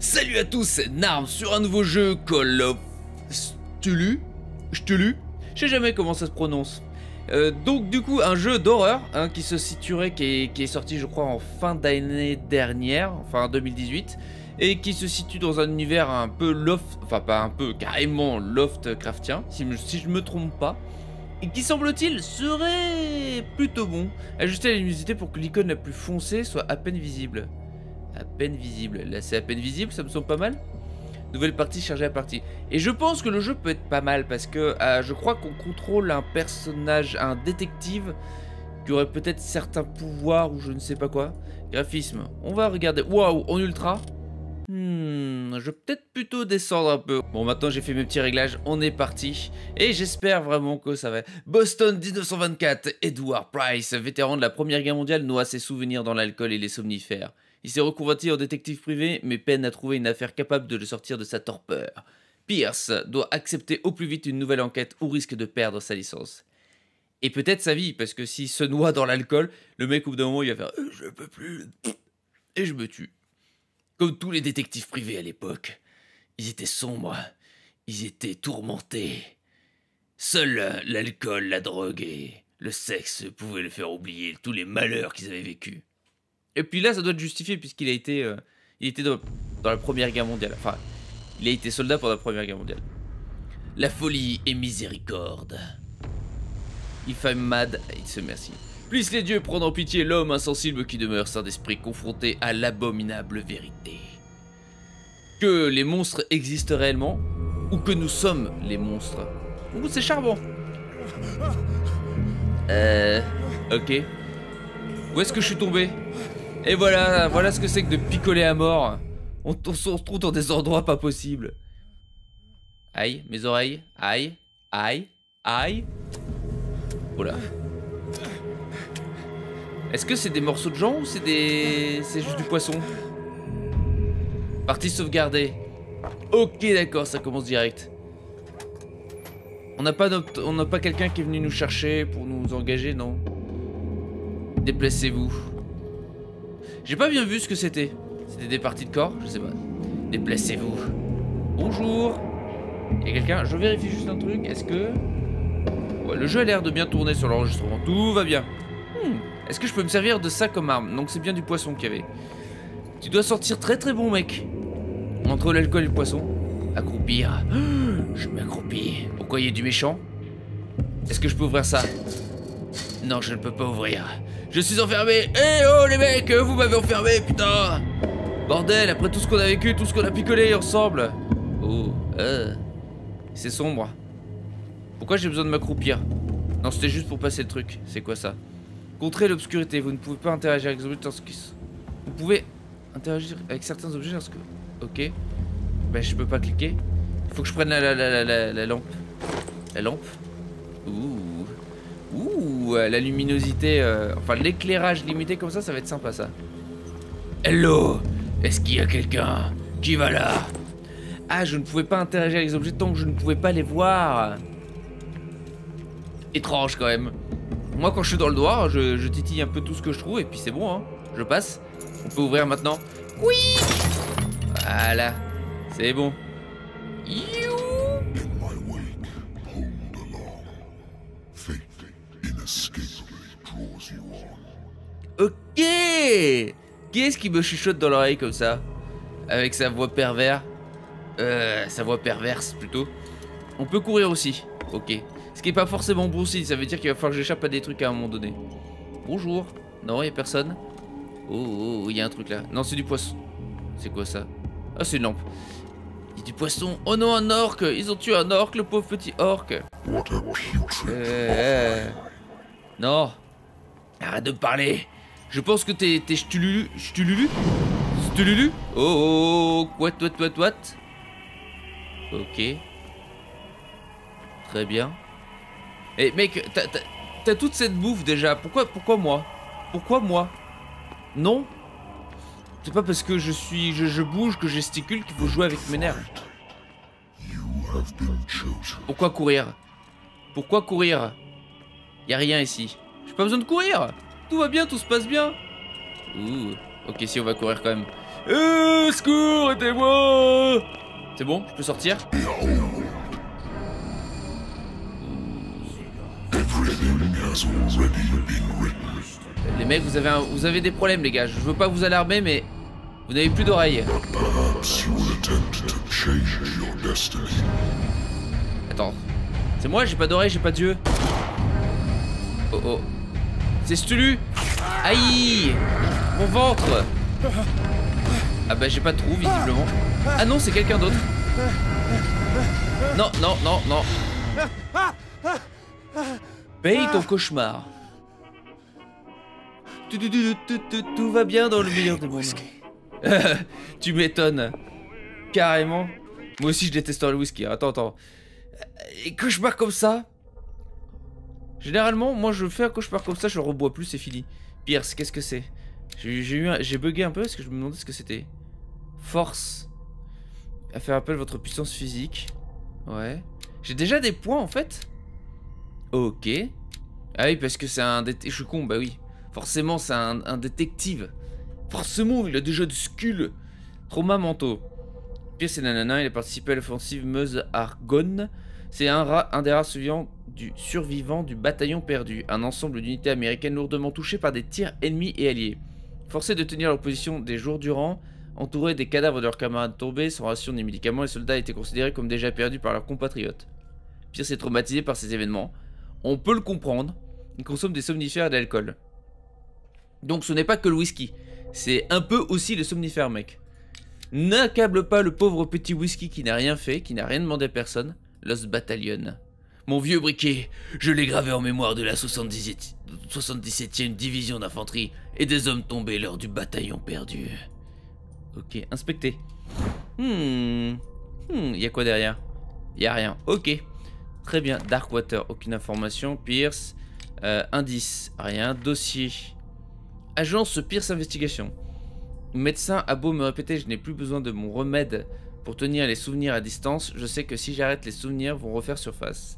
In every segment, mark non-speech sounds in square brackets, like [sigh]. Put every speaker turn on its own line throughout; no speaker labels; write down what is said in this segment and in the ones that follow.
Salut à tous, c'est Narm sur un nouveau jeu Call of Stulu Stulu Je sais jamais comment ça se prononce. Euh, donc du coup un jeu d'horreur hein, qui se situerait, qui est, sorti je crois en fin d'année dernière, enfin 2018, et qui se situe dans un univers un peu loft, enfin pas un peu, carrément Lovecraftien, si, si je me trompe pas, et qui semble-t-il serait plutôt bon. Ajuster la luminosité pour que l'icône la plus foncée soit à peine visible. À peine visible, là c'est à peine visible, ça me semble pas mal Nouvelle partie, chargée à partie. Et je pense que le jeu peut être pas mal parce que euh, je crois qu'on contrôle un personnage, un détective qui aurait peut-être certains pouvoirs ou je ne sais pas quoi. Graphisme, on va regarder. Waouh, en ultra Hmm, je vais peut-être plutôt descendre un peu. Bon, maintenant j'ai fait mes petits réglages, on est parti. Et j'espère vraiment que ça va. Boston 1924, Edward Price, vétéran de la Première Guerre mondiale, noie ses souvenirs dans l'alcool et les somnifères. Il s'est reconverti en détective privé, mais peine à trouver une affaire capable de le sortir de sa torpeur. Pierce doit accepter au plus vite une nouvelle enquête ou risque de perdre sa licence. Et peut-être sa vie, parce que s'il se noie dans l'alcool, le mec au bout d'un moment il va faire euh, Je peux plus. Et je me tue. Comme tous les détectives privés à l'époque. Ils étaient sombres, ils étaient tourmentés. Seul l'alcool, la drogue et le sexe pouvaient le faire oublier tous les malheurs qu'ils avaient vécus. Et puis là, ça doit être justifié puisqu'il a été, euh, il était dans, dans, la Première Guerre mondiale. Enfin, il a été soldat pendant la Première Guerre mondiale. La folie et miséricorde. If I'm mad, it's a merci. Puissent les dieux prendre en pitié l'homme insensible qui demeure sans d'esprit confronté à l'abominable vérité. Que les monstres existent réellement, ou que nous sommes les monstres. Ouh, c'est charmant. Euh... Ok. Où est-ce que je suis tombé? Et voilà, voilà ce que c'est que de picoler à mort. On, se retrouve dans des endroits pas possibles. Aïe, mes oreilles. Aïe, aïe, aïe. Voilà. Est-ce que c'est des morceaux de gens ou c'est des... C'est juste du poisson? Partie sauvegardée. Ok, d'accord, ça commence direct. On n'a pas, on n'a pas quelqu'un qui est venu nous chercher pour nous engager, non? Déplacez-vous. J'ai pas bien vu ce que c'était. C'était des parties de corps Je sais pas. Déplacez-vous. Bonjour. Y'a quelqu'un Je vérifie juste un truc. Est-ce que... Ouais, le jeu a l'air de bien tourner sur l'enregistrement. Tout va bien. Hmm. Est-ce que je peux me servir de ça comme arme? Donc c'est bien du poisson qu'il y avait. Tu dois sortir très très bon mec. Entre l'alcool et le poisson. Accroupir. [gasps] Je m'accroupis. Pourquoi il y a du méchant? Est-ce que je peux ouvrir ça? Non, je ne peux pas ouvrir. Je suis enfermé. Eh oh les mecs, vous m'avez enfermé, putain Bordel, après tout ce qu'on a vécu, tout ce qu'on a picolé ensemble. Oh, euh. C'est sombre. Pourquoi j'ai besoin de m'accroupir Non, c'était juste pour passer le truc. C'est quoi ça Contrer l'obscurité. Vous ne pouvez pas interagir avec les objets lorsque... Vous pouvez interagir avec certains objets lorsque... Ok. Ben, je peux pas cliquer. Faut que je prenne la, la, la, la lampe. La lampe. Ouh. Ouh, la luminosité... Euh... Enfin, l'éclairage limité comme ça, ça va être sympa, ça. Hello Est-ce qu'il y a quelqu'un Qui va là? Ah, je ne pouvais pas interagir avec les objets tant que je ne pouvais pas les voir. Étrange, quand même. Moi, quand je suis dans le doigt, je, titille un peu tout ce que je trouve et puis c'est bon, hein. Je passe. On peut ouvrir maintenant. Oui Voilà. C'est bon. Ok Qui est-ce qui me chuchote dans l'oreille comme ça? Avec sa voix pervers Euh, sa voix perverse plutôt. On peut courir aussi. Ok. Ce qui est pas forcément bon signe, ça veut dire qu'il va falloir que j'échappe à des trucs à un moment donné. Bonjour. Non, y a personne. Oh, oh, oh, y a un truc là. Non, c'est du poisson. C'est quoi ça? Ah, c'est une lampe. Il y a du poisson. Oh non, un orque. Ils ont tué un orque, le pauvre petit orque. Euh... Non. Arrête de parler. Je pense que t'es t'es Stululu. Stululu Stululu Oh, oh, oh, what, what, what, what? Ok. Très bien. Et mec, t'as toute cette bouffe déjà. Pourquoi, pourquoi moi? Pourquoi moi? Non? C'est pas parce que je suis, je, je bouge, que gesticule qu'il faut jouer avec mes nerfs. Pourquoi courir? Pourquoi courir? Y a rien ici. J'ai pas besoin de courir. Tout va bien, tout se passe bien. Ouh. Ok, si on va courir quand même. Euh, secours, aidez-moi C'est bon, je peux sortir Les mecs, vous avez, un- vous avez des problèmes, les gars. Je veux pas vous alarmer, mais vous n'avez plus d'oreilles. Attends. C'est moi, j'ai pas d'oreilles, j'ai pas d'yeux. Oh oh. C'est Stulu Aïe Mon ventre Ah bah j'ai pas de trou, visiblement. Ah non, c'est quelqu'un d'autre. Non, non, non, non. Paye ton cauchemar. Tout, tout, tout, tout, va bien dans le meilleur des mondes. [laughs] tu m'étonnes. Carrément. Moi aussi je déteste le whisky. Attends, attends. Et cauchemar comme ça Généralement, moi je fais un cauchemar comme ça, je rebois plus, c'est fini. Pierce, qu'est-ce que c'est? J'ai bugué un peu parce que je me demandais ce que c'était. Force. À faire appel à votre puissance physique. Ouais. J'ai déjà des points en fait? Ok. Ah oui, parce que c'est un détective. Je suis con, bah oui. Forcément, c'est un, un détective. Forcément, il a déjà du skill. Trauma mentaux. Pierce et Nanana, il a participé à l'offensive Meuse Argonne. C'est un, un des rares survivants du, survivants du bataillon perdu, un ensemble d'unités américaines lourdement touchées par des tirs ennemis et alliés. Forcés de tenir leur position des jours durant, entourés des cadavres de leurs camarades tombés, sans ration ni médicaments, les soldats étaient considérés comme déjà perdus par leurs compatriotes. Pierce est traumatisé par ces événements. On peut le comprendre, il consomme des somnifères et de l'alcool. Donc ce n'est pas que le whisky, c'est un peu aussi le somnifère, mec. N'accable pas le pauvre petit whisky qui n'a rien fait, qui n'a rien demandé à personne. Lost Battalion. Mon vieux briquet, je l'ai gravé en mémoire de la 77 77e division d'infanterie et des hommes tombés lors du bataillon perdu. Ok, inspecté. Hmm. Hmm, y a quoi derrière? Y rien. Ok. Très bien. Darkwater, aucune information. Pierce. Euh, indice, rien. Dossier. Agence Pierce Investigation. Médecin a beau me répéter, je n'ai plus besoin de mon remède pour tenir les souvenirs à distance. Je sais que si j'arrête, les souvenirs vont refaire surface.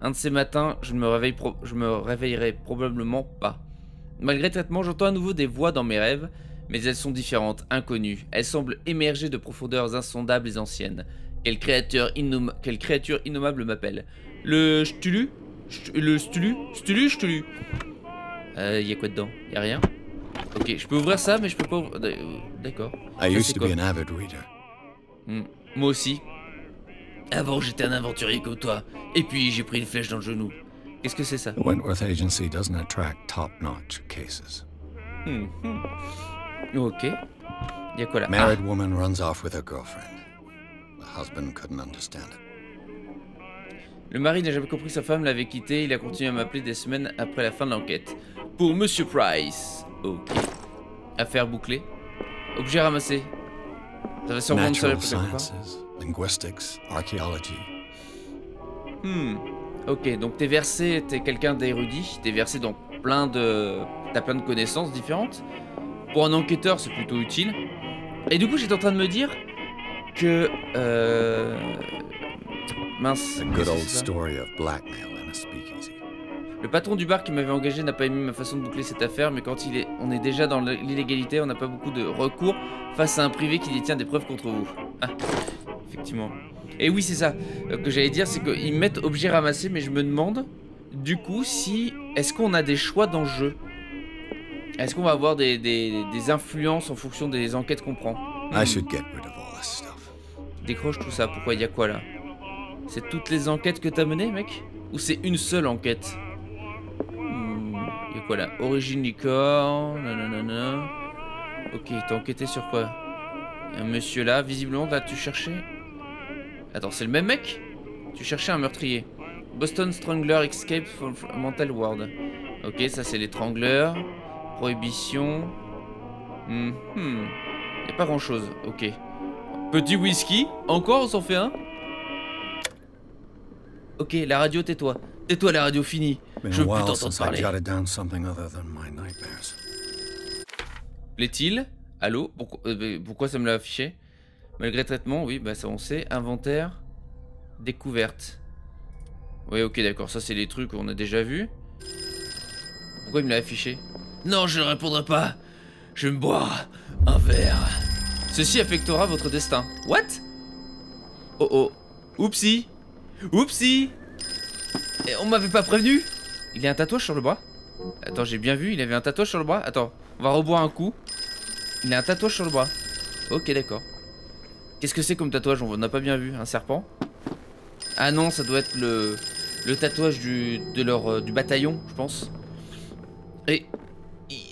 Un de ces matins, je ne me, réveille je me réveillerai probablement pas. Malgré le traitement, j'entends à nouveau des voix dans mes rêves, mais elles sont différentes, inconnues. Elles semblent émerger de profondeurs insondables et anciennes. Quelle créature, innom- Quelle créature innommable m'appelle? Le Stulu St- Le Stulu Stulu, Stulu Euh, y a quoi dedans? Y a rien? Ok, je peux ouvrir ça, mais je peux pas ouvrir... D'accord. Hmm, Moi aussi. Avant, j'étais un aventurier comme toi. Et puis, j'ai pris une flèche dans le genou. Qu'est-ce que c'est ça?
The Wentworth Agency doesn't attract top-notch cases.
Hmm, hmm. Ok. Y a quoi là?
Married woman runs off with her girlfriend. The husband couldn't understand it.
Ah, Le mari n'a jamais compris que sa femme l'avait quitté. Il a continué à m'appeler des semaines après la fin de l'enquête. Pour Monsieur Price. Ok. Affaire bouclée. Objet ramassé. Ça va sûrement me servir pour
linguistics, archaeology.
Hmm. Ok, donc t'es versé, t'es quelqu'un d'érudit, t'es versé dans plein de... T'as plein de connaissances différentes. Pour un enquêteur, c'est plutôt utile. Et du coup, j'étais en train de me dire que... Euh... Mince.
A
qu'est-ce
good
que
old
c'est ça?
story of blackmail in a speakeasy.
Le patron du bar qui m'avait engagé n'a pas aimé ma façon de boucler cette affaire, mais quand il est, on est déjà dans l'illégalité, on n'a pas beaucoup de recours face à un privé qui détient des preuves contre vous. Ah, effectivement. Et oui, c'est ça. Euh, que j'allais dire, c'est qu'ils mettent objet ramassé, mais je me demande, du coup, si est-ce qu'on a des choix dans le jeu? Est-ce qu'on va avoir des, des- des influences en fonction des enquêtes qu'on prend?
I should get rid of all this stuff.
Décroche tout ça, pourquoi il y a quoi là? C'est toutes les enquêtes que t'as menées, mec? Ou c'est une seule enquête? Hmm, y a quoi là? Origine licorne, nanana. Ok, t'as enquêté sur quoi? Y a un monsieur là, visiblement, là tu cherchais Attends, c'est le même mec? Tu cherchais un meurtrier. Boston Strangler Escape from Mental Ward. Ok, ça c'est l'étrangleur. Prohibition. Hmm, hmm. Y a pas grand chose, ok. Petit whisky Encore on s'en fait un? Ok, la radio, tais-toi. Tais-toi, la radio finie.
Been
Je veux plus t'entendre parler. Plaît-il? Allô? Pourquoi, euh, pourquoi ça me l'a affiché? Malgré traitement, oui, bah ça on sait. Inventaire. Découverte. Oui, ok, d'accord. Ça, c'est les trucs qu'on a déjà vus. Pourquoi il me l'a affiché? Non, je ne répondrai pas. Je vais me boire un verre. Ceci affectera votre destin. What? Oh oh. Oupsie. Oupsie. Et on m'avait pas prévenu? Il a un tatouage sur le bras? Attends, j'ai bien vu, il avait un tatouage sur le bras. Attends, on va reboire un coup. Il a un tatouage sur le bras. Ok, d'accord. Qu'est-ce que c'est comme tatouage On n'a pas bien vu. Un serpent Ah non, ça doit être le, le tatouage du, de leur, euh, du bataillon, je pense. Et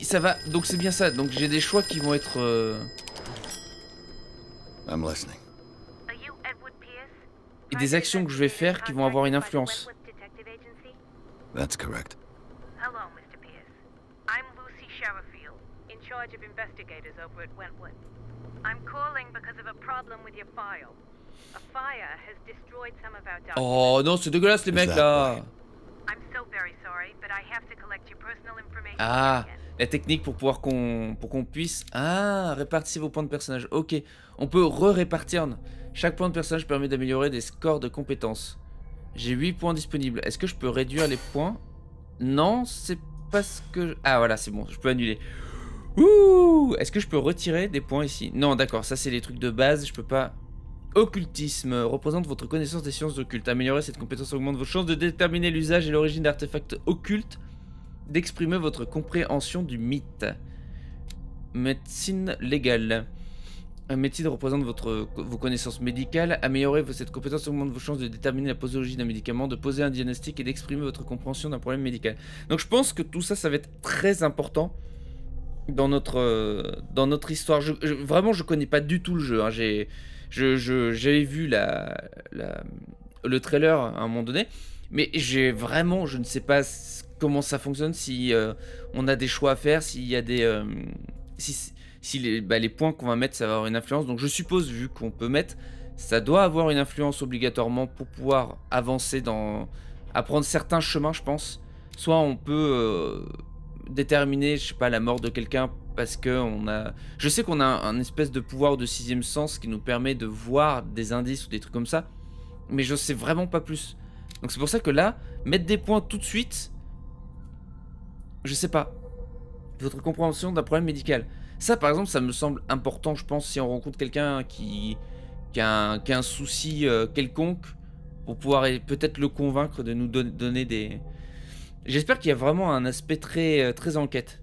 ça va. Donc c'est bien ça. Donc j'ai des choix qui vont être... Euh,
I'm listening.
Et des actions que je vais faire qui vont avoir une influence.
That's correct.
Hello, Mr. Pierce. I'm Lucy Sherifield, in charge of investigators over at Wentwood. I'm calling because of a problem with your file. A fire has destroyed some of our documents.
Oh non, c'est dégueulasse les mecs là.
I'm so very sorry, but I have to collect your personal information.
Ah, la technique pour pouvoir qu'on pour qu'on puisse ah répartir vos points de personnage. Ok, on peut re-répartir. Chaque point de personnage permet d'améliorer des scores de compétences. J'ai 8 points disponibles. Est-ce que je peux réduire les points? Non, c'est parce que... Ah voilà, c'est bon, je peux annuler. Ouh Est-ce que je peux retirer des points ici? Non, d'accord, ça c'est les trucs de base, je peux pas... Occultisme représente votre connaissance des sciences occultes. Améliorer cette compétence augmente vos chances de déterminer l'usage et l'origine d'artefacts occultes, d'exprimer votre compréhension du mythe. Médecine légale. Un médecine représente votre, vos connaissances médicales. Améliorer cette compétence augmente vos chances de déterminer la posologie d'un médicament, de poser un diagnostic et d'exprimer votre compréhension d'un problème médical. Donc je pense que tout ça, ça va être très important dans notre, dans notre histoire. Je, vraiment, je connais pas du tout le jeu. Hein. J'ai, vu le trailer à un moment donné, mais j'ai vraiment, je ne sais pas comment ça fonctionne, si euh, on a des choix à faire, s'il y a des... Euh, si, bah, les points qu'on va mettre, ça va avoir une influence. Donc je suppose, vu qu'on peut mettre, ça doit avoir une influence obligatoirement pour pouvoir avancer dans... apprendre certains chemins, je pense. Soit on peut euh, déterminer, je sais pas, la mort de quelqu'un parce que on a... Je sais qu'on a un, espèce de pouvoir de sixième sens qui nous permet de voir des indices ou des trucs comme ça. Mais je sais vraiment pas plus. Donc c'est pour ça que là, mettre des points tout de suite... Je sais pas. Votre compréhension d'un problème médical. Ça, par exemple, ça me semble important, je pense, si on rencontre quelqu'un qui, qui, a un, souci euh, quelconque, pour pouvoir peut-être le convaincre de nous donner des... J'espère qu'il y a vraiment un aspect très, euh, très enquête.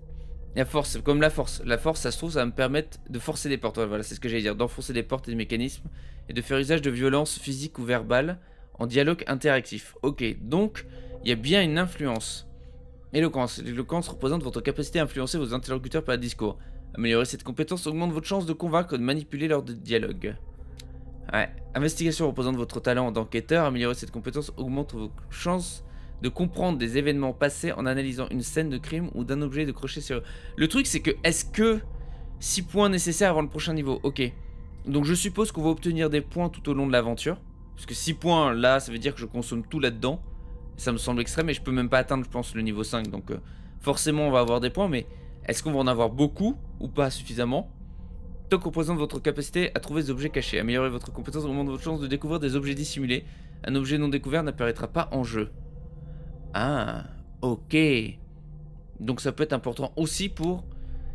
La force, comme la force. La force, ça se trouve, ça va me permettre de forcer des portes. Voilà, c'est ce que j'allais dire. D'enfoncer des portes et des mécanismes. Et de faire usage de violence physique ou verbale en dialogue interactif. Ok, donc, il y a bien une influence. Éloquence. L'éloquence représente votre capacité à influencer vos interlocuteurs par le discours. Améliorer cette compétence augmente votre chance de convaincre et de manipuler lors de dialogue. Ouais. Investigation représente votre talent d'enquêteur. Améliorer cette compétence augmente vos chances de comprendre des événements passés en analysant une scène de crime ou d'un objet de crochet sur... Le truc c'est que, est-ce que 6 points nécessaires avant le prochain niveau? Ok. Donc je suppose qu'on va obtenir des points tout au long de l'aventure. Parce que 6 points là, ça veut dire que je consomme tout là-dedans. Ça me semble extrême et je peux même pas atteindre, je pense, le niveau 5. Donc euh, forcément on va avoir des points, mais est-ce qu'on va en avoir beaucoup ou pas suffisamment? Toc représente votre capacité à trouver des objets cachés. Améliorer votre compétence augmente votre chance de découvrir des objets dissimulés. Un objet non découvert n'apparaîtra pas en jeu. Ah, ok. Donc ça peut être important aussi pour...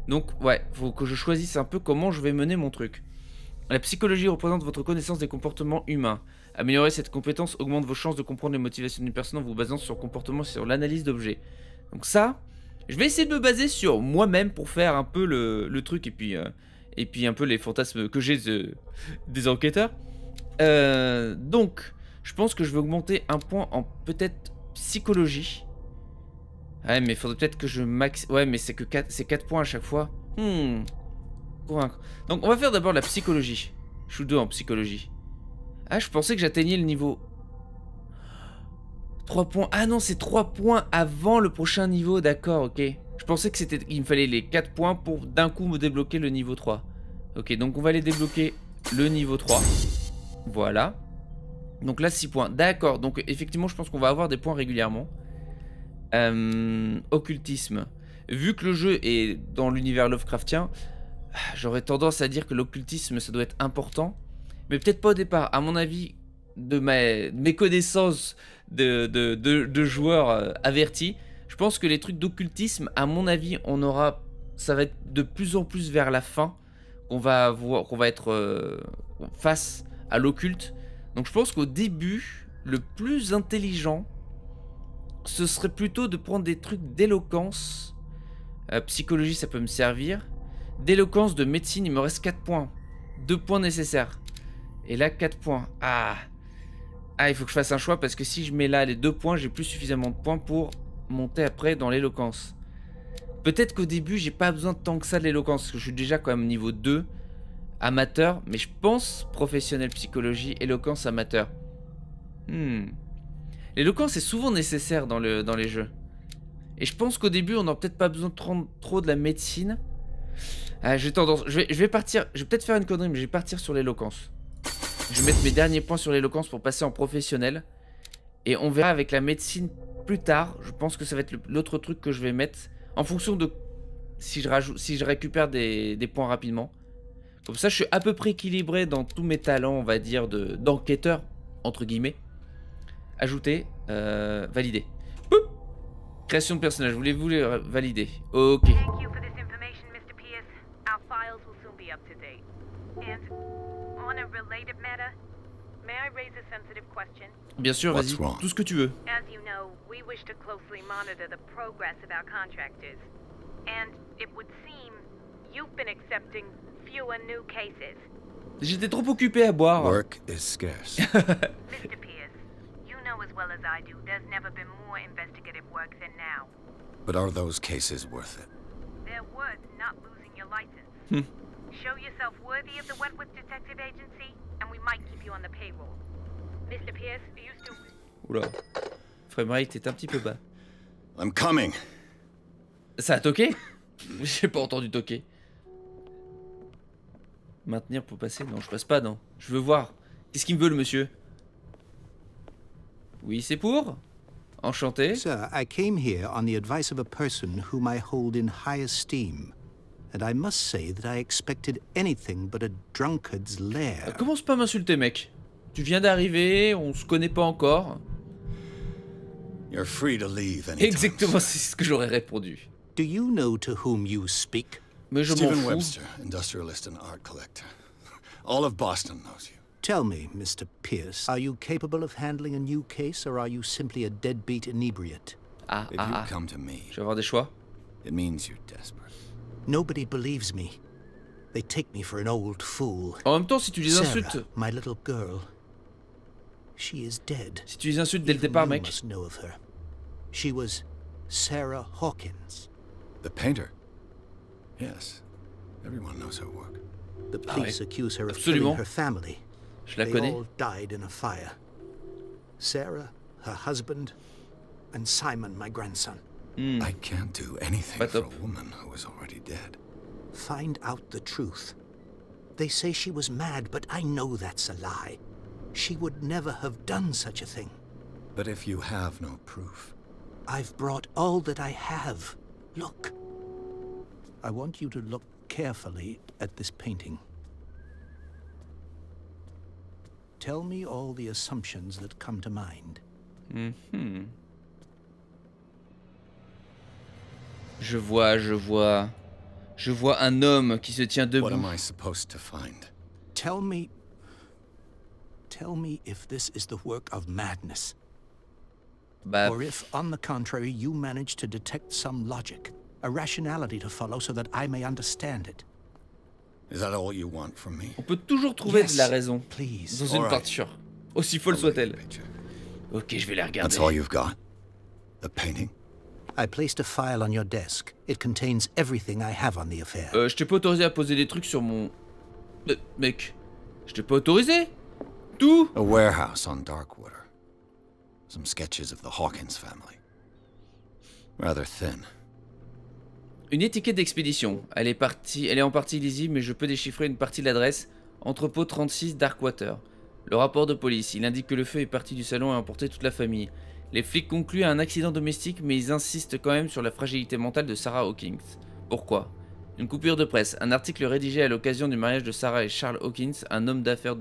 Donc ouais, faut que je choisisse un peu comment je vais mener mon truc. La psychologie représente votre connaissance des comportements humains. Améliorer cette compétence augmente vos chances de comprendre les motivations d'une personne en vous basant sur le comportement et sur l'analyse d'objets. Donc ça, je vais essayer de me baser sur moi-même pour faire un peu le, truc et puis, euh, et puis un peu les fantasmes que j'ai des enquêteurs. Euh, donc, je pense que je vais augmenter un point en peut-être psychologie. Ouais, mais il faudrait peut-être que je max... Ouais, mais c'est que 4, 4 points à chaque fois. Hmm. Convaincre. Donc, on va faire d'abord la psychologie. Je suis 2 en psychologie. Ah, je pensais que j'atteignais le niveau 3 points. Ah non, c'est 3 points avant le prochain niveau, d'accord, ok. Je pensais que c'était, il me fallait les 4 points pour d'un coup me débloquer le niveau 3. Ok, donc on va aller débloquer le niveau 3. Voilà. Donc là, 6 points. D'accord, donc effectivement, je pense qu'on va avoir des points régulièrement. Euh, occultisme. Vu que le jeu est dans l'univers Lovecraftien, j'aurais tendance à dire que l'occultisme, ça doit être important. Mais peut-être pas au départ. À mon avis, de, mes connaissances de, joueurs euh, avertis, je pense que les trucs d'occultisme, à mon avis, on aura, ça va être de plus en plus vers la fin qu'on va avoir, qu'on va être euh, face à l'occulte. Donc je pense qu'au début, le plus intelligent, ce serait plutôt de prendre des trucs d'éloquence. Euh, psychologie, ça peut me servir. D'éloquence, de médecine, il me reste 4 points. 2 points nécessaires. Et là, 4 points. Ah Ah, il faut que je fasse un choix parce que si je mets là les 2 points, j'ai plus suffisamment de points pour monter après dans l'éloquence. Peut-être qu'au début, j'ai pas besoin de tant que ça de l'éloquence, parce que je suis déjà quand même niveau 2, amateur, mais je pense professionnel psychologie, éloquence amateur. Hmm. L'éloquence est souvent nécessaire dans, le, dans les jeux. Et je pense qu'au début, on n'a peut-être pas besoin de trop, trop de la médecine. Ah, j'ai tendance, je vais, je vais partir, je vais peut-être faire une connerie, mais je vais partir sur l'éloquence. Je vais mettre mes derniers points sur l'éloquence pour passer en professionnel. Et on verra avec la médecine plus tard. Je pense que ça va être l'autre truc que je vais mettre en fonction de si je, rajoute, si je récupère des, des points rapidement. Comme ça, je suis à peu près équilibré dans tous mes talents, on va dire, de- d'enquêteur, entre guillemets. Ajouter, euh, valider. Poup Création de personnage, voulez-vous les valider? Ok. Bien sûr, vas-y, tout ce que tu veux.
As you know, we wish to closely monitor the progress of our contractors. And it would seem you've been accepting fewer new cases.
J'étais trop occupé à boire.
Work is scarce. [laughs]
Mr. Pierce, you know as well as I do, there's never been more investigative work than now.
but are those cases worth it?
They're worth not losing your license.
Hmm.
Show yourself worthy of the Wentworth Detective Agency, and we might keep you on the payroll. Mr. Pierce, are you still...
Oula. Framerate est un petit peu bas.
I'm coming.
Ça a toqué? [laughs] J'ai pas entendu toquer. Maintenir pour passer Non, je passe pas, non. Je veux voir. Qu'est-ce qu'il me veut, le monsieur? Oui, c'est pour Enchanté.
Sir, I came here on the advice of a person whom I hold in high esteem. And I must say that I expected anything but a drunkard's lair.
Commence pas à m'insulter, mec. Tu viens d'arriver, on se connaît pas encore.
You're free to leave anytime.
Exactement, c'est ce que j'aurais répondu.
Do you know to whom you speak?
Mais je
Stephen
fous.
Webster, industrialist and art collector. All of Boston knows you.
Tell me, Mr. Pierce, are you capable of handling a new case, or are you simply a deadbeat inebriate?
Ah,
If
ah,
you
ah.
come to me,
Je vais avoir des choix.
it means you're desperate.
Nobody believes me. They take me for an old fool.
En même temps, si tu les insultes,
Sarah, my little girl. She is dead.
si tu les insultes dès le
Even
départ,
you
mec.
must know of her. She was Sarah Hawkins.
The painter? Yes. Everyone knows her work.
The
Ah
police accuse her of
Absolument.
killing her family.
Je la
they
connais.
all died in a fire. Sarah, her husband, and Simon, my grandson.
Hmm.
I can't do anything
Pas
for
top.
a woman who is already dead.
Find out the truth. They say she was mad, but I know that's a lie. She would never have done such a thing.
But if you have no proof,
I've brought all that I have. Look. I want you to look carefully at this painting. Tell me all the assumptions that come to mind.
Mhm. Je vois, je vois. Je vois un homme qui se tient
what am I supposed to find?
Tell me. Tell me if this is the work of madness,
Bah,
or if, on the contrary, you manage to detect some logic, a rationality to follow so that I may understand it.
Is that all you want from me?
on peut toujours trouver
Yes,
de la raison
Please.
dans une peinture, aussi folle
I'll look at the
soit-elle. Ok, je vais la
That's
regarder.
all you've got? The painting?
I placed a file on your desk. It contains everything I have on the affair.
Euh, je t'ai pas autorisé à poser des trucs sur mon... Euh, mec, je t'ai pas autorisé Tout
A warehouse on Darkwater. Some sketches of the Hawkins family. Rather thin.
Une étiquette d'expédition. Elle est partie, elle est en partie lisible, mais je peux déchiffrer une partie de l'adresse. Entrepôt 36 Darkwater. Le rapport de police. Il indique que le feu est parti du salon et a emporté toute la famille. Les flics concluent à un accident domestique, mais ils insistent quand même sur la fragilité mentale de Sarah Hawkins. Pourquoi? Une coupure de presse. Un article rédigé à l'occasion du mariage de Sarah et Charles Hawkins, un homme d'affaires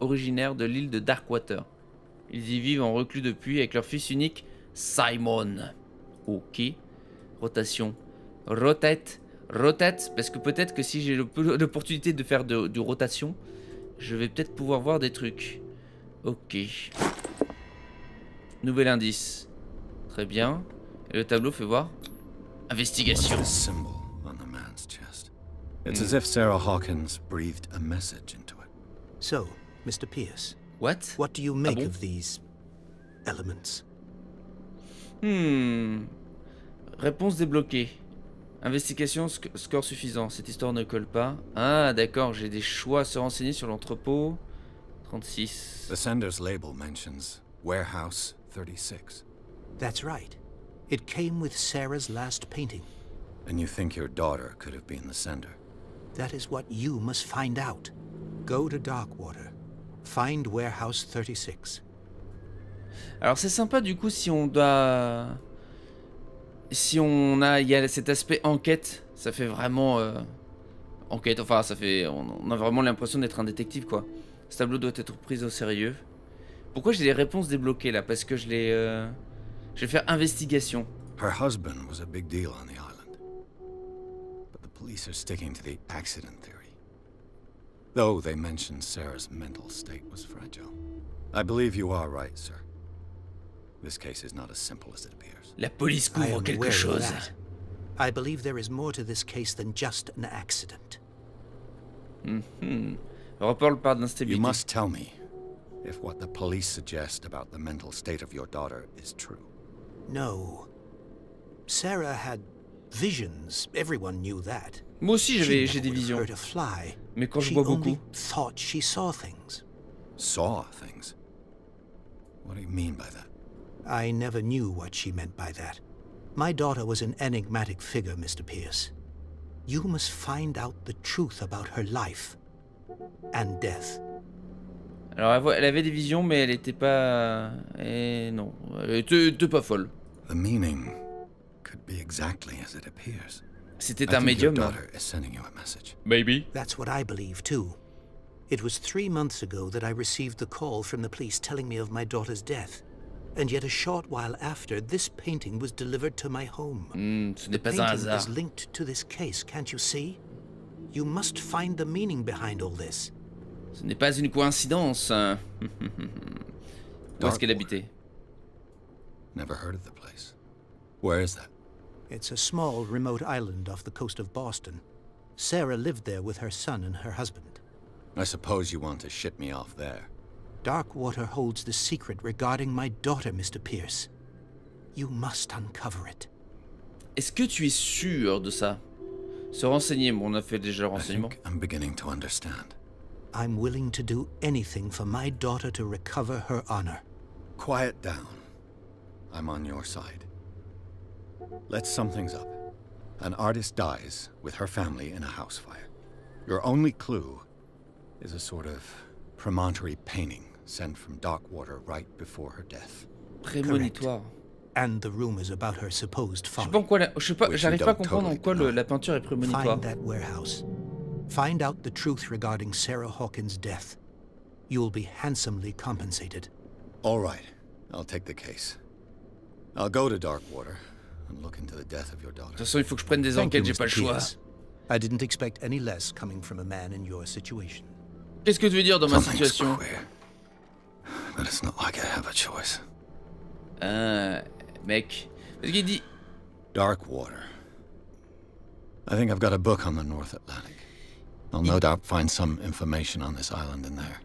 originaire de l'île de Darkwater. Ils y vivent en reclus depuis avec leur fils unique, Simon. Ok. Rotation. Rotate. rotate, parce que peut-être que si j'ai l'op- l'opportunité de faire de, du rotation, je vais peut-être pouvoir voir des trucs. Ok. Nouvel indice. Très bien. Et le tableau fait voir. Investigation.
It's as if Sarah Hawkins breathed a message into it.
So, Mr. Pierce,
What?
what do you make
bon?
of these elements?
Hmm. Réponse débloquée. Investigation, sc- score suffisant. Cette histoire ne colle pas. Ah, d'accord, j'ai des choix à se renseigner sur l'entrepôt. 36.
The sender's label mentions Warehouse 36.
That's right. It came with Sarah's last painting.
And you think your daughter could have been the sender?
That is what you must find out. Go to Darkwater. Find Warehouse 36.
Alors c'est sympa du coup si on doit... Si on a... Y a cet aspect enquête, ça fait vraiment... euh, Enquête, enfin ça fait... On on a vraiment l'impression d'être un détective quoi. Ce tableau doit être pris au sérieux. Pourquoi j'ai les réponses débloquées là? Parce que je les... euh, Je vais faire investigation.
Her husband was a big deal on the island. But the police are sticking to the accident theory. Though they mention Sarah's mental state was fragile. I believe you are right, sir. This case is not as simple as it appears.
La police
I
couvre quelque chose.
I believe there is more to this case than just an accident.
Hmm. Le rapport parle
You must tell me if what the police suggest about the mental state of your daughter is true.
No. Sarah had visions. Everyone knew that.
Moi aussi
She
j'avais j'ai des visions.
hurt a fly.
Mais quand je
She
bois
only
beaucoup.
thought she saw things.
Saw things? What do you mean by that?
I never knew what she meant by that. My daughter was an enigmatic figure, Mr. Pierce. You must find out the truth about her life and death.
Alors elle, voit- elle avait des visions mais elle était pas... Et non, elle était, était pas folle.
The meaning could be exactly as it appears.
C'était
I
un
think your
médium.
daughter is sending you a message.
Maybe.
That's what I believe, too. It was three months ago that I received the call from the police telling me of my daughter's death. And yet a short while after, this painting was delivered to my home.
Hmm, ce n'est
The
pas un
painting is linked to this case, can't you see? You must find the meaning behind all this.
Ce n'est pas une coïncidence. hein. [laughs] Où est-ce qu'elle habitait
Never heard of the place. Where is that?
It's a small, remote island off the coast of Boston. Sarah lived there with her son and her husband.
I suppose you want to ship me off there.
Darkwater holds the secret regarding my daughter, Mr. Pierce. You must uncover it.
Est-ce que tu es sûr de ça Se renseigner, bon, on a fait déjà le
I
renseignement.
I'm beginning to understand.
I'm willing to do anything for my daughter to recover her honor.
Quiet down. I'm on your side. Let's sum things up. An artist dies with her family in a house fire. Your only clue is a sort of promontory painting sent from Darkwater right before her death.
Prémonitoire.
And the rumors about her supposed
Je sais pas en
folly.
quoi la- je sais pas, j'arrive pas à
don't
comprendre en
totally
quoi le- la peinture est prémonitoire.
Find that warehouse. Find out the truth regarding Sarah Hawkins' death. You'll be handsomely compensated.
All right, I'll take the case. I'll go to Darkwater and look into the death of your
De
daughter.
toute façon, il faut que je prenne des enquêtes, j'ai pas le choix.
I didn't expect any less coming from a man in your situation.
Qu'est-ce que tu veux dire dans ma
Something's
situation?
queer. But it's not like I have a choice.
Ah, mec. Parce qu'il dit.
Darkwater. I think I've got a book on the North Atlantic. I'll no doubt find some information on this island in there.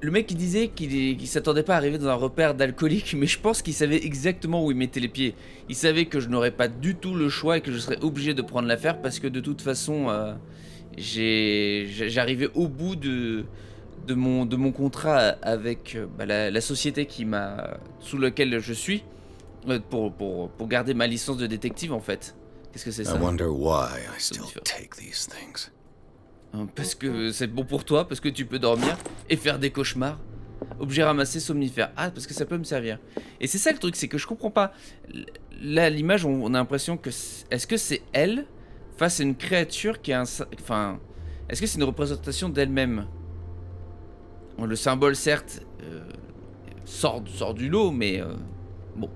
Le mec il disait qu'il qu'il s'attendait pas à arriver dans un repère d'alcoolique, [laughs] mais je pense qu'il savait exactement où il mettait les pieds. Il savait que je n'aurais pas du tout le choix et que je serais obligé de prendre l'affaire parce que de toute façon, euh, j'arrivais au bout de, de, mon, de mon contrat avec euh, bah, la, la société qui m'a sous laquelle je suis euh, pour, pour, pour garder ma licence de détective en fait. Qu'est-ce que c'est
I
ça
wonder why I still
Somnifère.
take these things.
Hein, Parce que c'est bon pour toi, parce que tu peux dormir et faire des cauchemars. Objet ramassé somnifère. Ah, parce que ça peut me servir. Et c'est ça le truc, c'est que je comprends pas. Là, l'image, on, a l'impression que. Est-ce que c'est elle face à une créature qui a un. Enfin. Est-ce que c'est une représentation d'elle-même? Le symbole, certes, euh, sort, sort du lot, mais. euh, bon.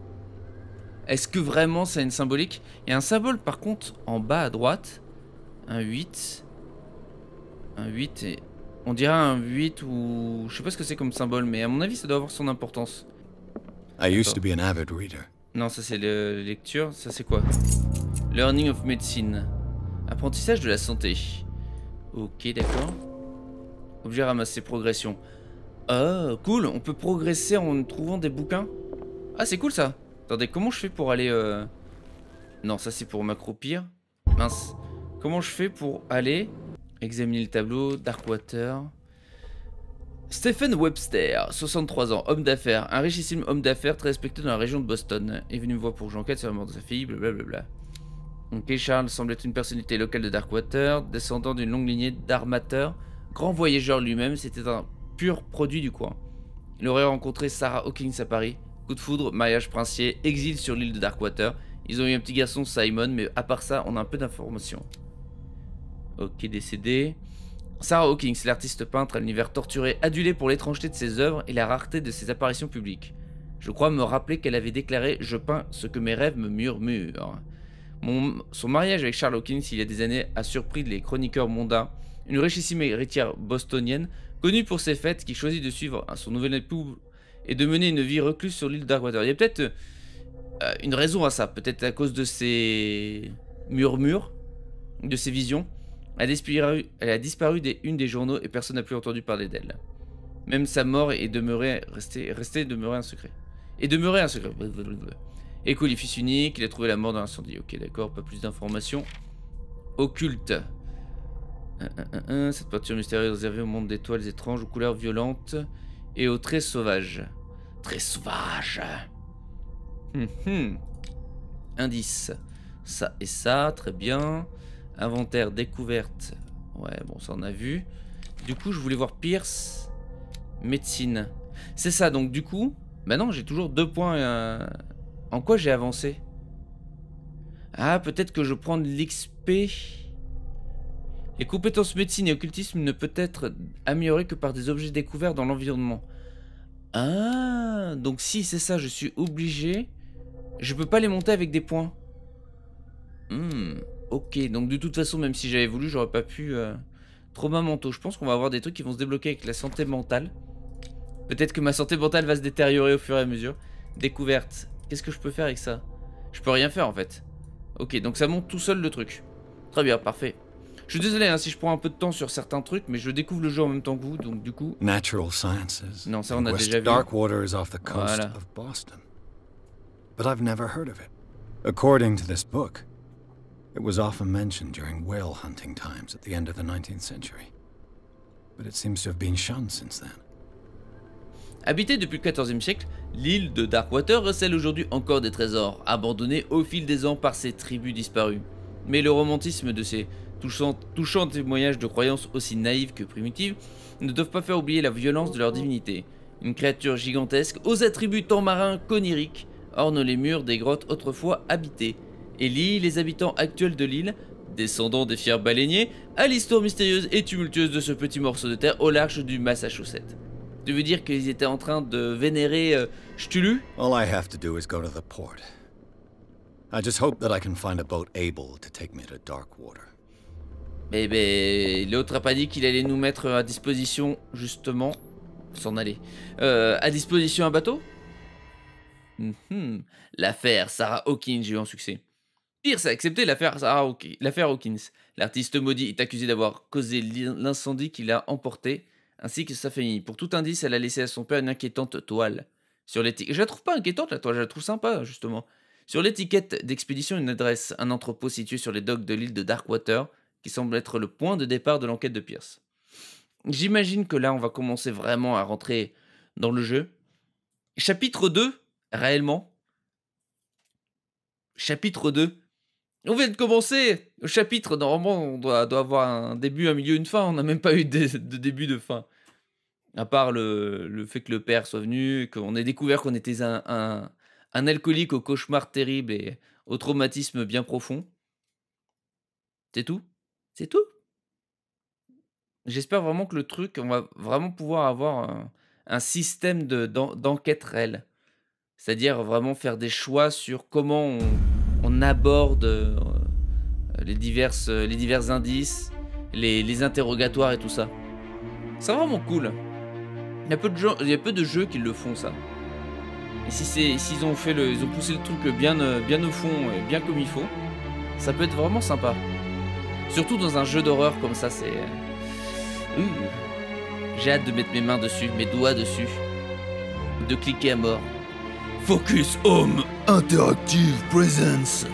Est-ce que vraiment ça a une symbolique? Il y a un symbole par contre en bas à droite. Un 8. Un 8 et... On dirait un 8 ou... Je sais pas ce que c'est comme symbole, mais à mon avis ça doit avoir son importance.
I used to be an avid reader.
Non, ça c'est le lecture. Ça c'est quoi? Learning of Medicine. Apprentissage de la santé. Ok, d'accord. Objet ramassé, progression. Ah, cool, on peut progresser en trouvant des bouquins. Ah, c'est cool ça. Attendez, comment je fais pour aller... Euh... Non, ça c'est pour m'accroupir. Mince. Comment je fais pour aller... Examiner le tableau, Darkwater... Stephen Webster, 63 ans, homme d'affaires, un richissime homme d'affaires très respecté dans la région de Boston, est venu me voir pour j'enquête sur la mort de sa fille, blablabla. Ok, Charles semble être une personnalité locale de Darkwater, descendant d'une longue lignée d'armateurs, grand voyageur lui-même, c'était un pur produit du coin. Il aurait rencontré Sarah Hawkins à Paris, coup de foudre, mariage princier, exil sur l'île de Darkwater. Ils ont eu un petit garçon, Simon, mais à part ça, on a un peu d'informations. Ok, décédé. Sarah Hawkins, l'artiste peintre à l'univers torturé, adulé pour l'étrangeté de ses œuvres et la rareté de ses apparitions publiques. Je crois me rappeler qu'elle avait déclaré « Je peins ce que mes rêves me murmurent ». Son mariage avec Charles Hawkins il y a des années a surpris les chroniqueurs mondains, une richissime héritière bostonienne, connue pour ses fêtes, qui choisit de suivre son nouvel époux et de mener une vie recluse sur l'île Darkwater. Il y a peut-être euh, une raison à ça, peut-être à cause de ses murmures, de ses visions. Elle a disparu, elle a disparu des des journaux et personne n'a plus entendu parler d'elle. Même sa mort est demeurée, restée, restée demeurée un secret. Et demeurer un secret. Écho, les fils unique, il a trouvé la mort dans l'incendie. Ok, d'accord, pas plus d'informations. Occulte. Cette peinture mystérieuse réservée au monde d'étoiles étranges aux couleurs violentes et aux traits sauvages. Très sauvage. Hum, hum. Indice. Ça et ça, très bien. Inventaire, découverte. Ouais, bon, ça on a vu. Du coup, je voulais voir Pierce. Médecine. C'est ça, donc du coup... Bah non, j'ai toujours deux points... Euh, en quoi j'ai avancé? Ah, peut-être que je prends de l'XP... Les compétences médecine et occultisme ne peuvent être améliorées que par des objets découverts dans l'environnement. Ah, donc si c'est ça, je suis obligé... Je peux pas les monter avec des points. Hmm. Ok, donc de toute façon, même si j'avais voulu, j'aurais pas pu... Euh... Trauma mentaux. Je pense qu'on va avoir des trucs qui vont se débloquer avec la santé mentale. Peut-être que ma santé mentale va se détériorer au fur et à mesure. Découverte. Qu'est-ce que je peux faire avec ça? Je peux rien faire en fait. Ok, donc ça monte tout seul le truc. Très bien, parfait. Je suis désolé hein, si je prends un peu de temps sur certains trucs, mais je découvre le jeu en même temps que vous, donc du coup...
Natural sciences.
Non, ça on a déjà vu.
Darkwater is off the coast
Voilà.
of Boston. But I've never heard of it. According to this book, it was often mentioned during whale hunting times at the end of the 19th century. But it seems to have been shunned since then.
Habitée depuis le 14e siècle, l'île de Darkwater recèle aujourd'hui encore des trésors, abandonnés au fil des ans par ses tribus disparues. Mais le romantisme de ces touchants, touchants témoignages de croyances aussi naïves que primitives ne doivent pas faire oublier la violence de leur divinité. Une créature gigantesque aux attributs tant marins qu'oniriques orne les murs des grottes autrefois habitées et lie les habitants actuels de l'île, descendants des fiers baleiniers, à l'histoire mystérieuse et tumultueuse de ce petit morceau de terre au large du Massachusetts. Tu veux dire qu'ils étaient en train de vénérer euh, Cthulhu?
All I have to do is go to the port. I just hope that I can find a boat able to take me to Darkwater.
Mais ben, l'autre a pas dit qu'il allait nous mettre à disposition, justement, s'en aller, euh, à disposition un bateau? Mhm. L'affaire Sarah Hawkins, j'ai eu un succès. Pierce a accepté l'affaire Sarah Hawkins. L'artiste maudit est accusé d'avoir causé l'incendie qui l'a emporté, ainsi que sa famille. Pour tout indice, elle a laissé à son père une inquiétante toile. Sur l'étiquette, je la trouve pas inquiétante la toile, je la trouve sympa justement. Sur l'étiquette d'expédition, une adresse, un entrepôt situé sur les docks de l'île de Darkwater, qui semble être le point de départ de l'enquête de Pierce. J'imagine que là, on va commencer vraiment à rentrer dans le jeu. Chapitre 2, réellement. Chapitre 2. On vient de commencer Le chapitre, normalement, on doit, avoir un début, un milieu, une fin. On n'a même pas eu de, début, de fin. À part le, fait que le père soit venu, qu'on ait découvert qu'on était un alcoolique au cauchemar terrible et au traumatisme bien profond. C'est tout C'est tout J'espère vraiment que le truc, on va vraiment pouvoir avoir un, système de- d'en- d'enquête réelle. C'est-à-dire vraiment faire des choix sur comment on, aborde euh, les, diverses, les divers indices, les, interrogatoires et tout ça. C'est vraiment cool. Il y, a peu de gens, il y a peu de jeux qui le font ça. Et si c'est s'ils ont fait le, ils ont poussé le truc bien, euh, bien au fond et bien comme il faut, ça peut être vraiment sympa. Surtout dans un jeu d'horreur comme ça, c'est. Ouh. J'ai hâte de mettre mes mains dessus, mes doigts dessus, de cliquer à mort. Focus Home Interactive Presence.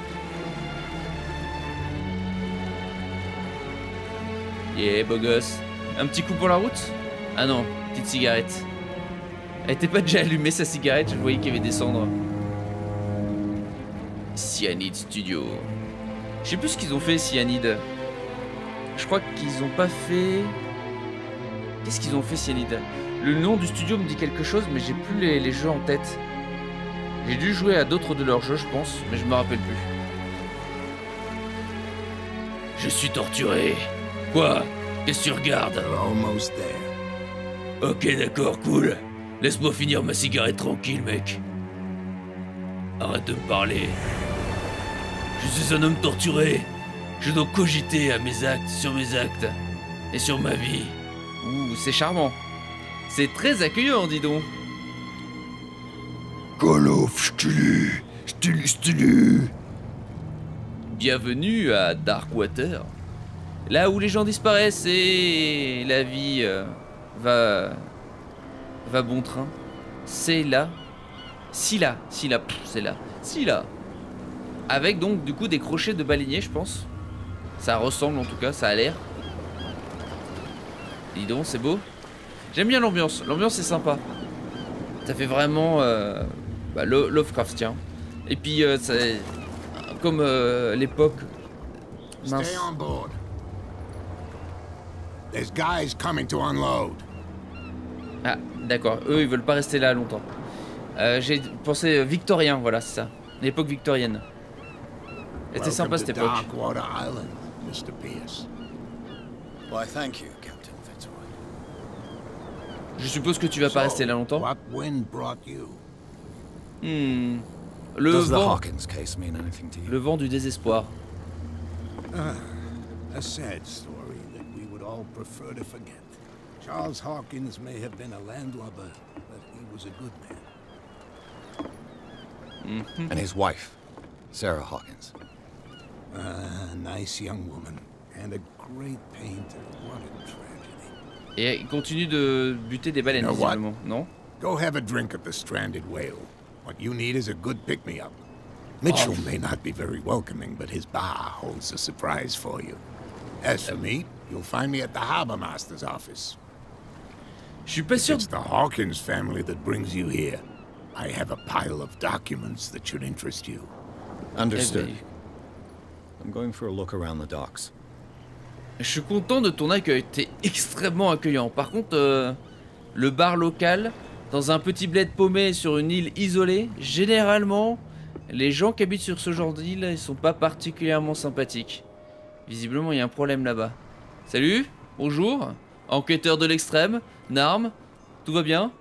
Yeah, beau gosse. Un petit coup pour la route? Ah non, petite cigarette. Elle était pas déjà allumée sa cigarette, je voyais qu'il y avait des cendres. Cyanide Studio. Je sais plus ce qu'ils ont fait, Cyanide. Je crois qu'ils ont pas fait. Qu'est-ce qu'ils ont fait, Cyanide? Le nom du studio me dit quelque chose, mais j'ai plus les, les jeux en tête. J'ai dû jouer à d'autres de leurs jeux, je pense, mais je me rappelle plus. Je suis torturé. Quoi? Qu'est-ce que tu regardes?
Almost there.
Ok, d'accord, cool. Laisse-moi finir ma cigarette tranquille, mec. Arrête de me parler. Je suis un homme torturé. Je dois cogiter à mes actes, sur mes actes, et sur ma vie. Ouh, c'est charmant. C'est très accueillant, dis donc.
Call of Stulu. Stulu, Stulu.
Bienvenue à Darkwater. Là où les gens disparaissent et la vie euh, va va bon train. C'est là. Si là, si là, c'est là. Si là. Avec donc du coup des crochets de baleinier, je pense. Ça ressemble en tout cas, ça a l'air. Dis donc, c'est beau. J'aime bien l'ambiance. L'ambiance est sympa. Ça fait vraiment euh, bah, Lo- Lovecraftien. Et puis euh, c'est comme euh, l'époque. Mince.
Stay on board. There's guys coming to unload.
Ah, d'accord. Eux, ils veulent pas rester là longtemps. Euh, J'ai pensé euh, victorien, voilà, c'est ça. L'époque victorienne. C'était sympa cette époque.
Mr. Pierce.
Why, thank you, Captain Fitzroy.
Je suppose que tu vas pas rester là longtemps.
What wind brought you?
Hmm. Le
Does the
vent,
Hawkins case mean anything to you?
le vent du désespoir.
A sad story that we would all prefer to forget. Charles Hawkins may have been a landlubber, but he was a good man.
And his wife, Sarah Hawkins.
A nice young woman, and a great painter. What a tragedy.
Et il continue de buter des baleines,
You know what?
visiblement, non
Go have a drink at the Stranded Whale. What you need is a good pick-me-up. Mitchell oh. may not be very welcoming, but his bar holds a surprise for you. As for me, you'll find me at the Harbor Master's office.
Je suis pas sûr.
It's the Hawkins family that brings you here. I have a pile of documents that should interest you.
Understood. I'm going for a look around the docks.
Je suis content de ton accueil, t'es extrêmement accueillant. Par contre, euh, le bar local, dans un petit bled paumé sur une île isolée, généralement, les gens qui habitent sur ce genre d'île, ils sont pas particulièrement sympathiques. Visiblement, il y a un problème là-bas. Salut Bonjour Enquêteur de l'extrême Narme Tout va bien?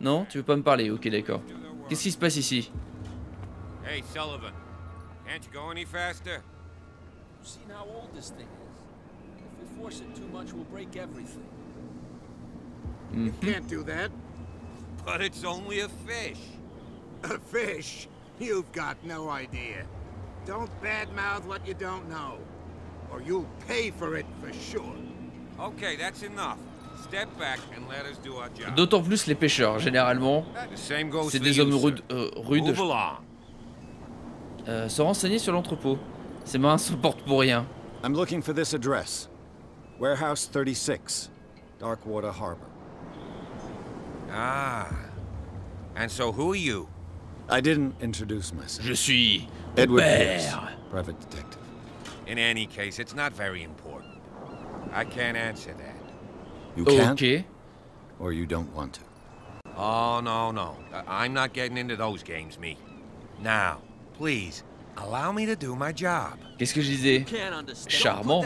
Non Tu veux pas me parler? Ok, d'accord. Qu'est-ce qui se passe ici?
Hey, Sullivan. Can't you go any faster?
Seen how old this thing is? If we force it too much, we'll break everything.
Can't do that.
But it's only a fish.
A fish? You've got no idea. Don't badmouth what you don't know, or you'll pay for it for sure.
Okay, that's enough. Step back and let us do our job.
D'autant plus les pêcheurs, généralement,
The same goes
c'est des
you,
hommes rudes. euh, rudes. Euh, se renseigner sur l'entrepôt. Ses mains se portent pour rien.
I'm looking for this address. Warehouse 36, Darkwater Harbor.
Ah. And so who are you?
I didn't introduce myself.
Je suis
Edward
père.
Pierce, private detective.
In any case, it's not very important. I can't answer that.
You can't,
Ok.
or you don't want to.
Oh, no, no. I'm not getting into those games, me. Now, please, allow me to do my job.
Qu'est-ce que je disais? Charmant.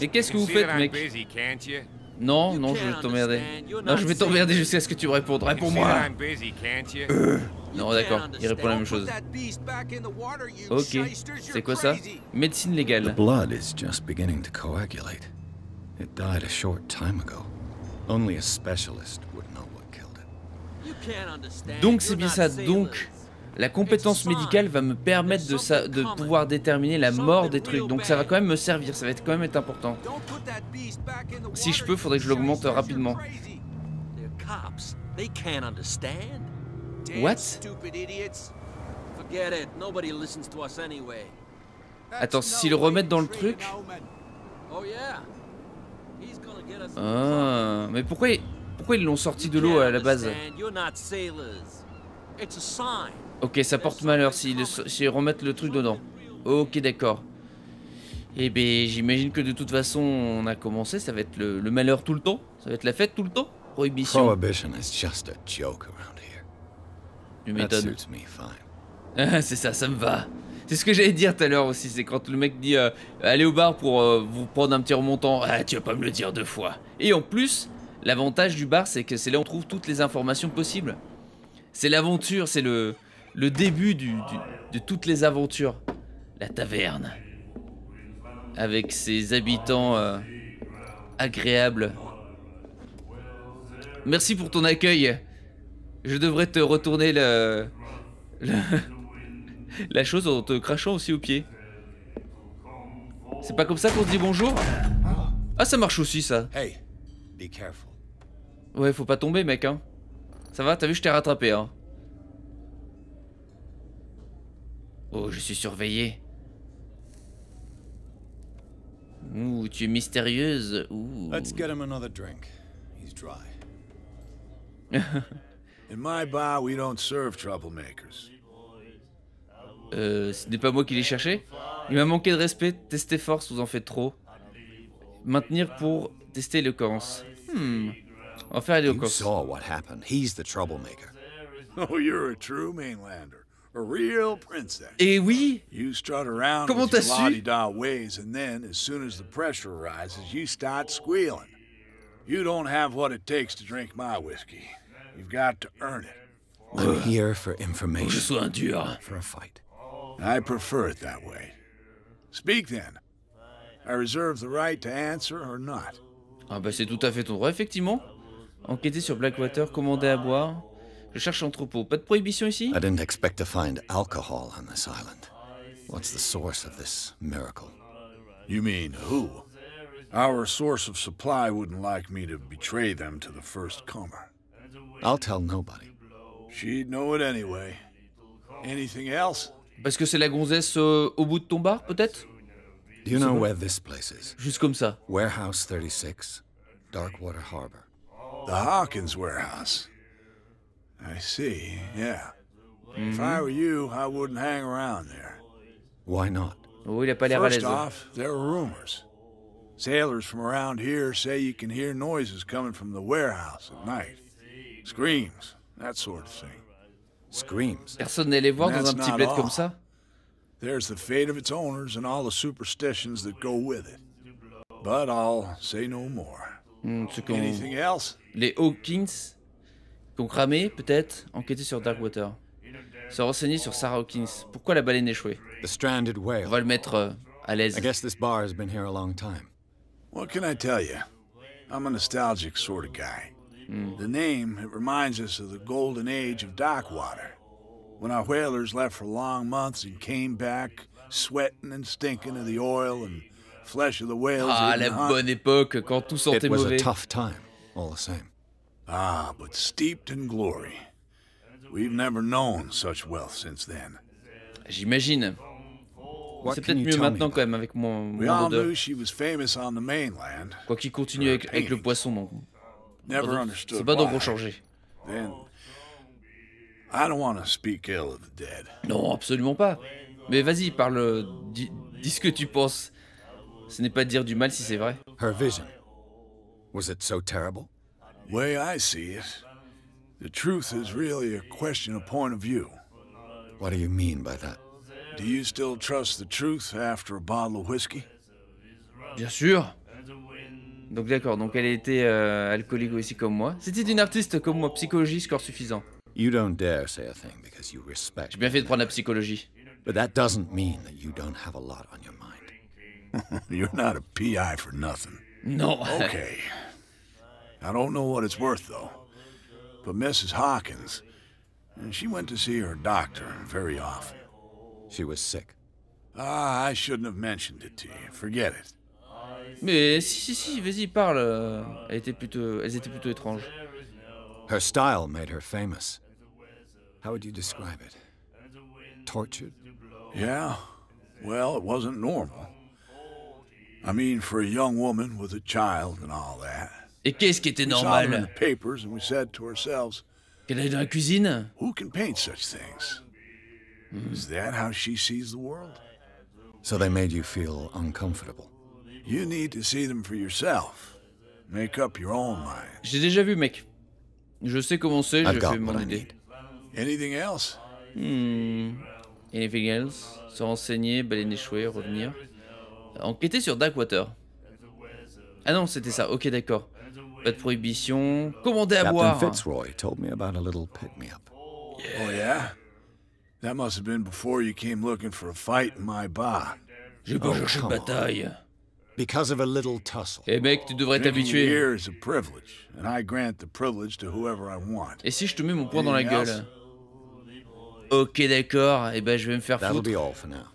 Et qu'est-ce que vous faites, mec?
busy, can't you?
Non, non, je vais t'emmerder. Non, je vais t'emmerder jusqu'à ce que tu me répondes. Réponds-moi. Non, d'accord, il répond la même chose. Ok, c'est quoi ça? Médecine légale.
Blood is just beginning to coagulate. It died a short time ago. Only a specialist would know what killed it.
You can't understand.
Donc c'est bien ça. Donc la compétence médicale va me permettre de, pouvoir déterminer la mort des trucs. Donc ça va quand même me servir, ça va être quand même être important. Si je peux, faudrait que je l'augmente rapidement. What? Attends, s'ils le remettent dans le truc...
Oh.
Ah, mais pourquoi, pourquoi ils l'ont sorti de l'eau à la base? Ok, ça porte malheur le- s'ils remettent le truc dedans. Ok, d'accord. Eh ben, j'imagine que de toute façon, on a commencé, ça va être le, le malheur tout le temps Ça va être la fête tout le temps Prohibition.
Prohibition is just a joke around here.
Tu m'étonnes.
suits me fine.
Ah, c'est ça, ça me va. C'est ce que j'allais dire tout à l'heure aussi, c'est quand le mec dit euh, allez au bar pour euh, vous prendre un petit remontant. Ah, tu vas pas me le dire deux fois. Et en plus, l'avantage du bar, c'est que c'est là où on trouve toutes les informations possibles. C'est l'aventure, c'est le, le début du, du- de toutes les aventures. La taverne. Avec ses habitants euh, agréables. Merci pour ton accueil. Je devrais te retourner le... le- [laughs] la chose en te crachant aussi aux pieds. C'est pas comme ça qu'on se dit bonjour? Ah, ça marche aussi, ça.
Hey, be careful.
Ouais, faut pas tomber, mec, hein. Ça va, t'as vu, je t'ai rattrapé, hein. Oh, je suis surveillé. Ouh, tu es mystérieuse. Ouh.
Let's get him another drink. He's dry. [laughs]
In my bar, we don't serve troublemakers.
Euh, ce n'est pas moi qui l'ai cherché. Il m'a manqué de respect. Tester force, vous en faites trop. Maintenir pour tester éloquence. Hmm. Va faire
You
éloquence.
saw what happened. He's the troublemaker. [laughs]
Oh, you're a true mainlander. A real princess.
Et oui
You strut around
Comment
with your
t'as su?
la-di-da ways, and then, as soon as the pressure rises, you start squealing. You don't have what it takes to drink my whiskey. You've got to earn it.
I'm here for
Faut que je
information,
sois un dur.
for a fight.
I prefer it that way. Speak then. I reserve the right to answer or not.
Ah bah c'est tout à fait ton droit, effectivement. Enquêter sur Blackwater, commander à boire. Je cherche l'entrepôt. Pas de prohibition ici?
I didn't expect to find alcohol on this island. What's the source of this miracle?
You mean who? Our source of supply wouldn't like me to betray them to the first comer.
I'll tell nobody.
She'd know it anyway. Anything else?
Parce que c'est la gonzesse euh, au bout de ton bar, peut-être?
Do you know where this place is?
Juste comme ça.
Warehouse 36, Darkwater Harbor.
The Hawkins warehouse. I see, yeah. If I were you, I wouldn't hang around there.
Why not?
Oh, il a pas l'air à
First
l'aise.
off, there are rumors. Sailors from around here say you can hear noises coming from the warehouse at night. Screams, that sort of thing.
Screams.
Personne n'allait voir dans un petit bled
all.
comme ça?
There's the fate of its owners and all the superstitions that go with it. But I'll say no more.
Hmm, ont-
Anything else?
Les Hawkins? Ont cramé, peut-être, enquêter sur Darkwater. Se renseigner sur Sarah Hawkins. Pourquoi la baleine échouée?
The stranded
On
whale.
va le mettre euh, à l'aise.
I guess this bar has been here a long time.
What can I tell you? I'm a nostalgic sort of guy. The name, it reminds us of the golden age of Dockwater. When our whalers left for long months and came back sweating and stinking of the oil and flesh of the whales.
Ah, la bonne époque, quand tout sentait
It was a
mauvais.
tough time, all the same.
Ah, but steeped in glory. We've never known such wealth since then.
J'imagine. C'est peut-être mieux maintenant quand même avec mon,
We
mon
all
odeur.
knew she was famous on the mainland.
Quoi qu'il continue avec, avec le poisson, donc.
Never
C'est
understood
pas donc changer.
Then, I don't want to speak ill of the dead.
Non, absolument pas. Mais vas-y, parle. Dis, dis ce que tu penses. Ce n'est pas dire du mal si c'est vrai.
Her vision. Was it so terrible?
Way I see it, the truth is really a question of point of view.
What do you mean by that?
Do you still trust the truth after a bottle of whiskey?
Bien sûr. Donc d'accord, donc elle était euh, alcoolique aussi comme moi. C'était une artiste comme moi, psychologie, score suffisant.
You don't dare say a thing because you respect.
J'ai bien fait de prendre la psychologie.
But that doesn't mean that you don't have a lot on your mind. [laughs]
You're not a PI for nothing.
Non.
Okay. [laughs] I don't know what it's worth, though. But Mrs. Hawkins, she went to see her doctor very often.
She was sick.
Ah, I shouldn't have mentioned it to you. Forget it.
Mais si, si, si, vas-y, parle. Elle était plutôt, elles étaient plutôt étranges.
Her style made her famous. How would you describe it? Tortured?
Yeah? Well, it wasn't normal. I mean, for a young woman with a child and all that.
Et qu'est-ce qui était normal
the papers and we said to ourselves,
Qu'elle allait dans la cuisine
who can paint such things? Is that how she sees the world?
So they made you feel uncomfortable.
You need to see them for yourself. Make up your own mind.
J'ai déjà vu, mec. Je sais comment c'est,
I've
j'ai fait mon idée.
Anything else?
Hmm. Anything else? Se renseigner, baleine échouée, revenir. Enquêter sur Darkwater. Ah non, c'était ça, ok d'accord. Pas de prohibition. Commander à
Captain
boire.
Fitzroy told me about a little pick-me-up.
Oh, yeah? That must have been before you came looking for a fight in my bar.
J'ai pas
Oh,
cherché de bataille.
Because of a little tussle.
Eh mec, tu devrais t'habituer.
here is a privilege, and I grant the privilege to whoever I want.
Et si je te mets mon poing dans la gueule? Ok d'accord, et ben je vais me faire
That'll
foutre.
be all for now.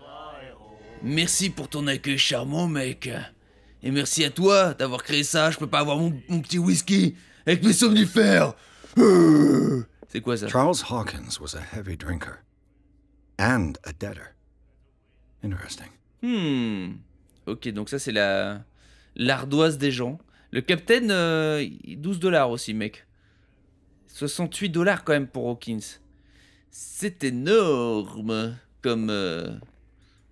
Merci pour ton accueil charmant, mec. Et merci à toi d'avoir créé ça. Je peux pas avoir mon, mon petit whisky avec mes somnifères. Euh. C'est quoi ça?
Charles Hawkins was a heavy drinker. And a debtor. Interesting.
Hmm. Ok, donc ça c'est la l'ardoise des gens. Le capitaine, euh, 12 dollars aussi, mec. 68 dollars quand même pour Hawkins. C'est énorme comme euh,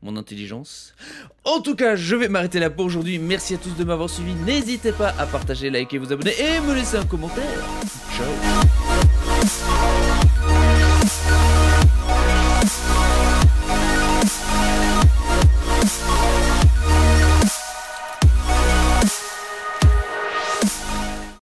mon intelligence. En tout cas, je vais m'arrêter là pour aujourd'hui. Merci à tous de m'avoir suivi. N'hésitez pas à partager, liker, vous abonner et me laisser un commentaire. Ciao